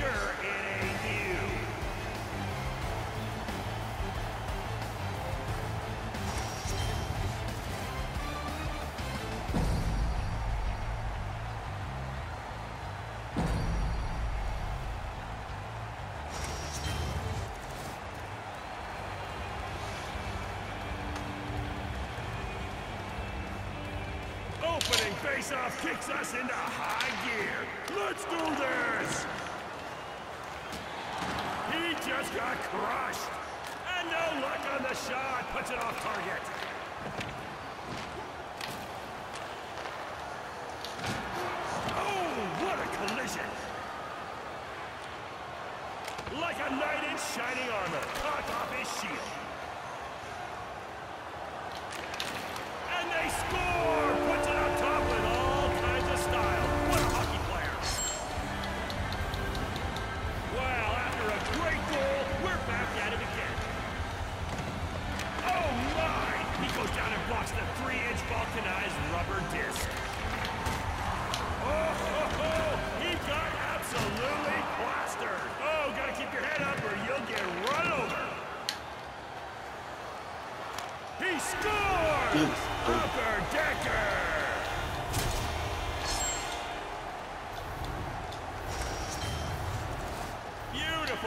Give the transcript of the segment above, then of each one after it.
sure it ain't you. Opening face-off kicks us into high gear. Let's do this! Got crushed. And no luck on the shot. Puts it off target. Oh, what a collision! Like a knight in shining armor, caught off his shield. And they score!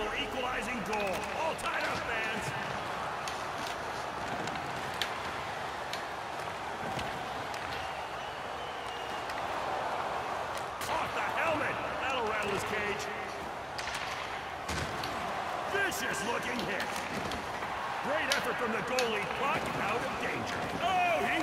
Beautiful equalizing goal. All tied up, fans. Off the helmet. That'll rattle his cage. Vicious looking hit. Great effort from the goalie. Puck out of danger. Oh, he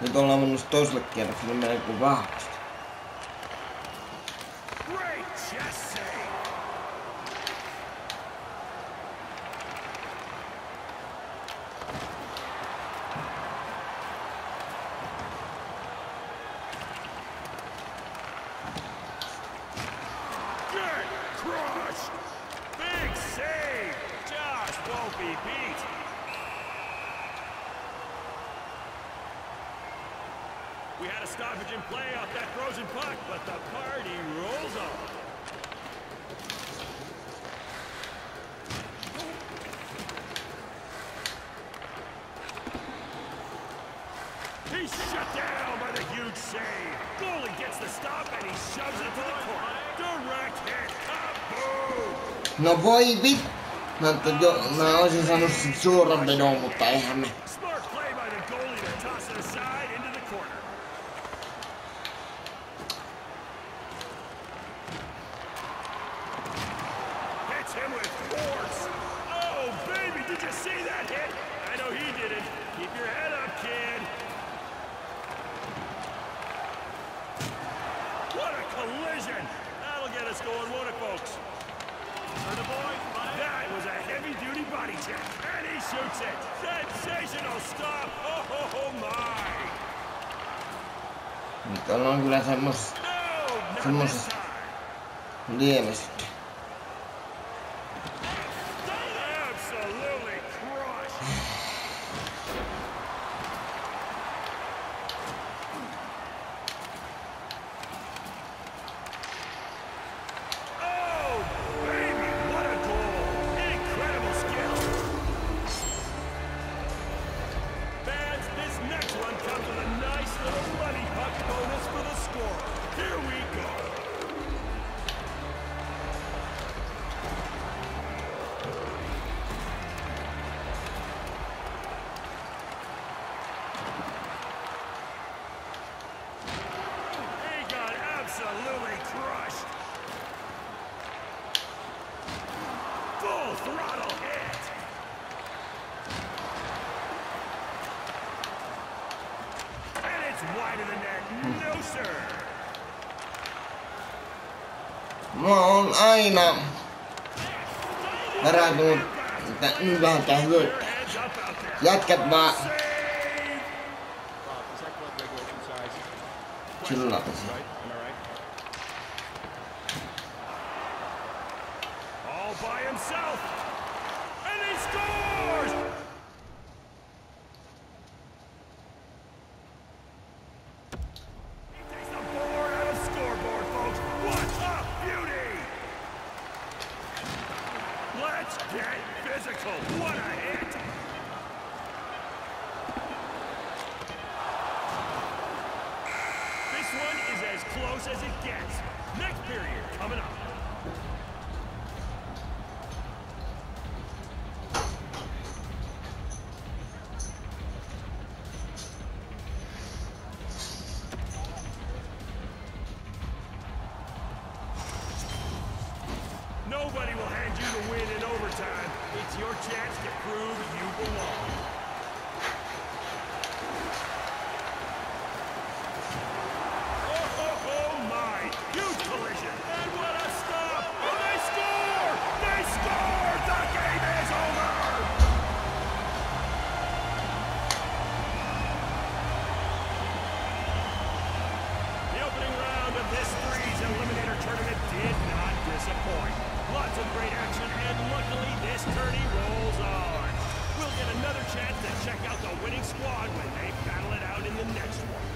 Nyt ollaan menossa toiselle kierrokselle melko vahvasti. Great chest save. Good crush. Big save. Josh won't be beat. We had a stoppage in play off that frozen puck, but the party rolls on. He's shut down by the huge save. Goalie gets the stop and he shoves it to the corner. Direct hit. Kaboom! No voi vit! Mä, mä olisin saanut sit suoran vedon, mutta eihän me. Smart play by the goalie to toss it aside into the corner. Hits him with force. Oh, baby, did you see that hit? I know he didn't. Keep your head up, kid. What a collision! That'll get us going, won't it, folks? That was a heavy-duty body check, and he shoots it. Sensational stop! Oh, ho, ho, my! Nyt ollaan kyllä semmos No, Semmos- this Mon ai nằm ra một tận và trả người giác cặp bạ chưa là cái gì. By himself. And he scores! He takes the board out of scoreboard, folks. What a beauty! Let's get physical. What a hit! This one is as close as it gets. Next period coming up. Prove you belong. Winning squad when they battle it out in the next one.